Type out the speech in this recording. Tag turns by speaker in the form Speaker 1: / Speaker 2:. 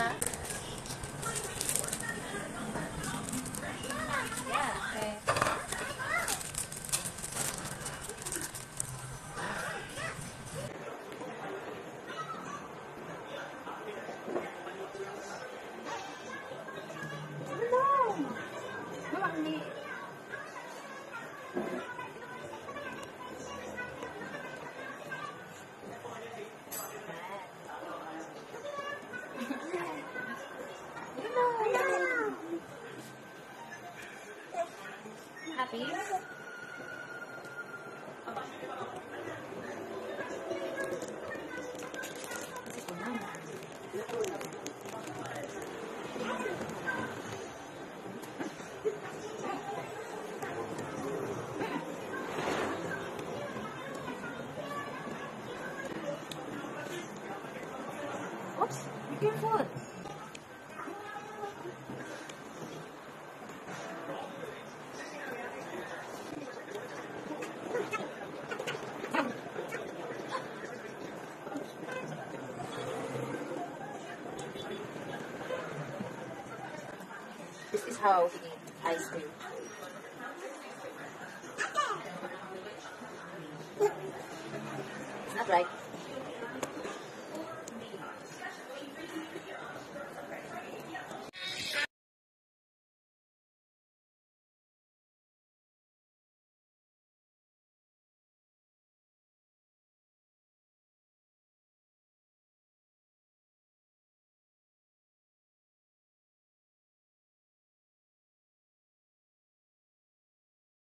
Speaker 1: ka? Happy? Kasi ko naman. Oops, This is how we eat ice cream. It's not right.